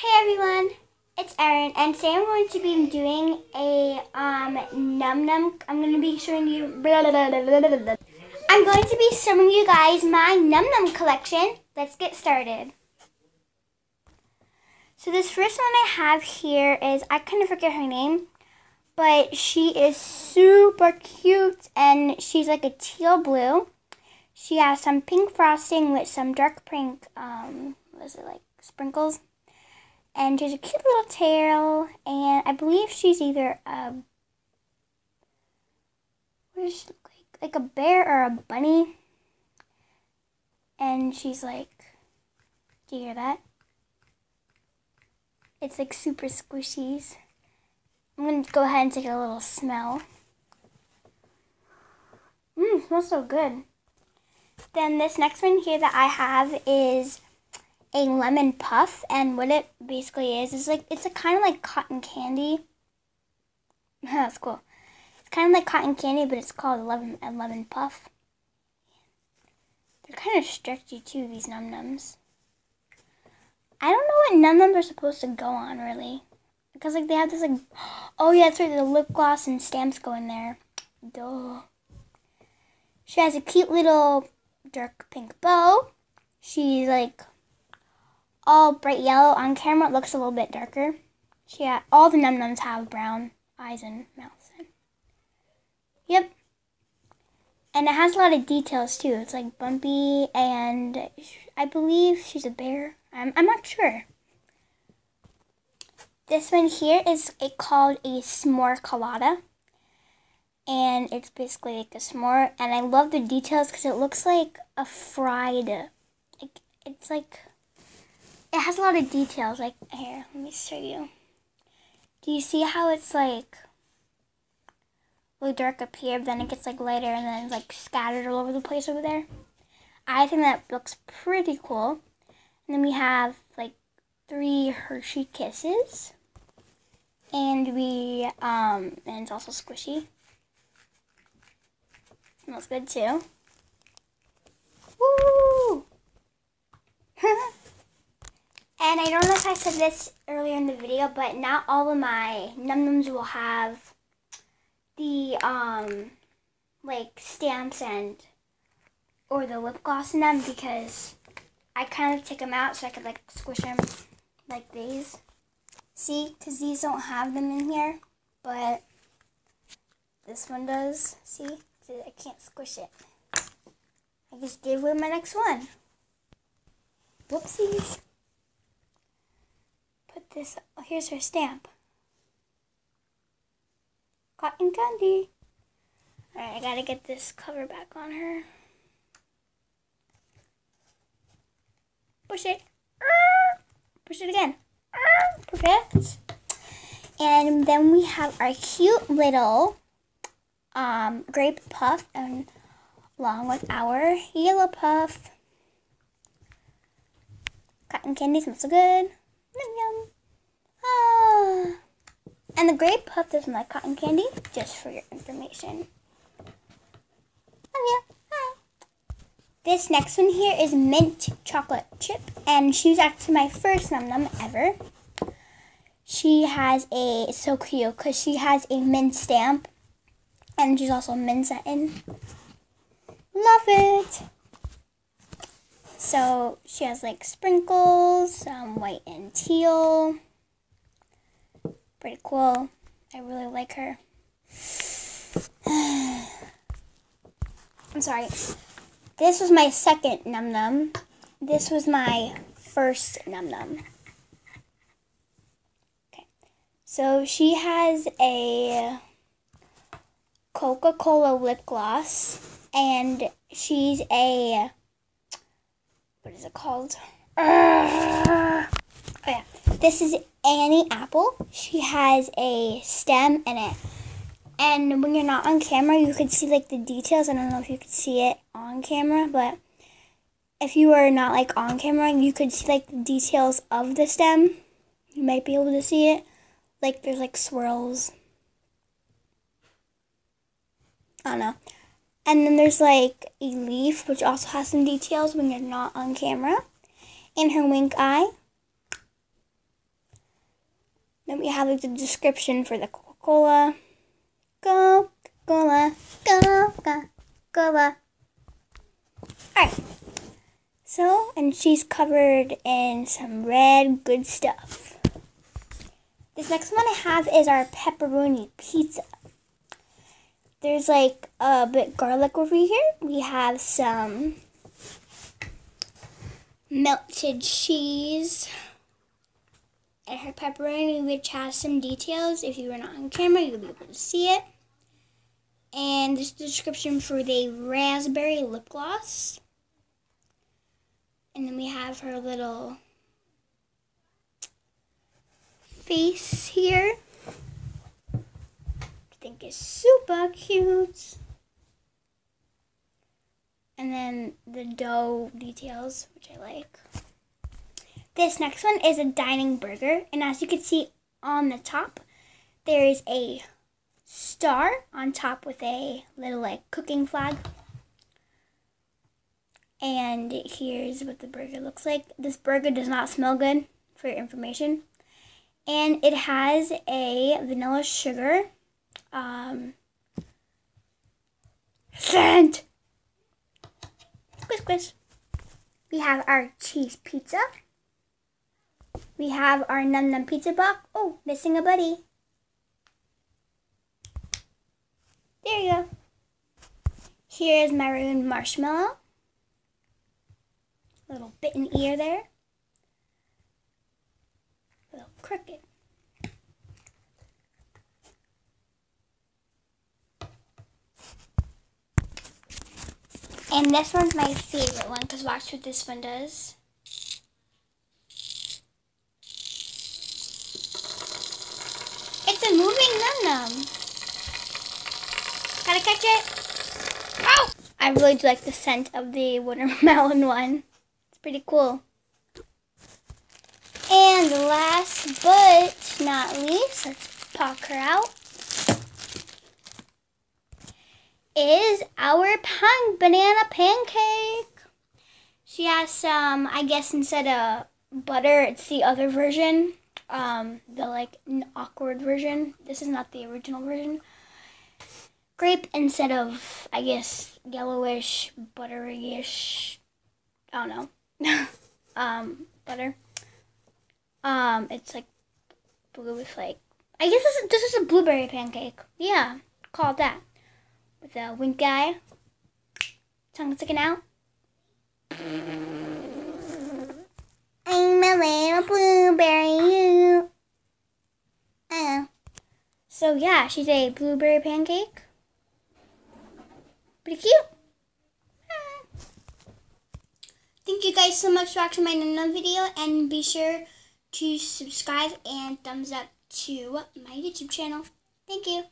Hey everyone, it's Erin, and today I'm going to be doing a um num num. I'm going to be showing you. Blah, blah, blah. I'm going to be showing you guys my num num collection. Let's get started. So this first one I have here is I kind of forget her name, but she is super cute, and she's like a teal blue. She has some pink frosting with some dark pink. Um, what is it like sprinkles? And she's a cute little tail, and I believe she's either a what does she look like? Like a bear or a bunny. And she's like, do you hear that? It's like super squishies. I'm gonna go ahead and take a little smell. Mmm, smells so good. Then this next one here that I have is a lemon puff, and what it basically is is like it's a kind of like cotton candy. That's cool. It's kind of like cotton candy, but it's called lemon a lemon puff. They're kind of stretchy too. These num nums. I don't know what num nums are supposed to go on really, because like they have this like, oh yeah, that's right. The lip gloss and stamps go in there. Duh. She has a cute little dark pink bow. She's like all bright yellow. On camera, it looks a little bit darker. Yeah, all the Num Nums have brown eyes and mouths. Yep. And it has a lot of details too. It's like bumpy, and I believe she's a bear. I'm, I'm not sure. This one here is a, called a s'more colada. And it's basically like a s'more. And I love the details because it looks like a fried, like, it's like it has a lot of details. Like here, let me show you. Do you see how it's like really dark up here, but then it gets like lighter, and then it's like scattered all over the place over there? I think that looks pretty cool. And then we have like three Hershey Kisses, and we um, and it's also squishy. Smells good too. Woo! And I don't know if I said this earlier in the video, but not all of my Num Nums will have the, um, like, stamps and, or the lip gloss in them because I kind of take them out so I could, like, squish them like these. See, because these don't have them in here, but this one does. See, I can't squish it. I just gave away my next one. Whoopsies this, oh, here's her stamp. Cotton candy. Alright, I gotta get this cover back on her. Push it. Push it again. Perfect. And then we have our cute little um, grape puff and along with our yellow puff. Cotton candy smells so good. Yum yum. And the grape puff is my cotton candy, just for your information. Oh yeah, hi. This next one here is mint chocolate chip, and she's actually my first num num ever. She has a, it's so cute, because she has a mint stamp, and she's also mint satin. Love it! So she has like sprinkles, some white and teal pretty cool. I really like her. I'm sorry. This was my second num num. This was my first num num. Okay. So she has a Coca Cola lip gloss, and she's a. What is it called? Uh, oh, yeah. This is Annie Apple. She has a stem in it. And when you're not on camera, you could see like the details. I don't know if you could see it on camera, but if you were not like on camera, you could see like the details of the stem. You might be able to see it. Like there's like swirls. I don't know. And then there's like a leaf, which also has some details when you're not on camera. And her wink eye Then we have like the description for the Coca-Cola. Coca-Cola, Coca-Cola. Alright. So, and she's covered in some red good stuff. This next one I have is our pepperoni pizza. There's like a bit garlic over here. We have some melted cheese her pepperoni, which has some details. If you were not on camera, you'll be able to see it. And this description for the raspberry lip gloss. And then we have her little face here. I think is super cute. And then the dough details, which I like. This next one is a dining burger, and as you can see on the top, there is a star on top with a little like cooking flag. And here's what the burger looks like. This burger does not smell good, for your information. And it has a vanilla sugar um, scent. Squish, squish. We have our cheese pizza. We have our Num Num Pizza Box. Oh, missing a buddy. There you go. Here is maroon marshmallow. Little bitten ear there. Little cricket. And this one's my favorite one because watch what this one does. Num num. Gotta catch it. Oh! I really do like the scent of the watermelon one. It's pretty cool. And last but not least, let's pop her out, is our punk banana pancake. She has some, I guess instead of butter, it's the other version um, the like awkward version. This is not the original version. Grape instead of I guess yellowish, butteryish. I don't know. um, butter. Um, it's like blue with like I guess this is, this is a blueberry pancake. Yeah, call that. With a wink eye, tongue sticking out. I'm a little blueberry. Oh. So yeah, she's a blueberry pancake. Pretty cute. Ah. Thank you guys so much for watching my another video and be sure to subscribe and thumbs up to my YouTube channel. Thank you.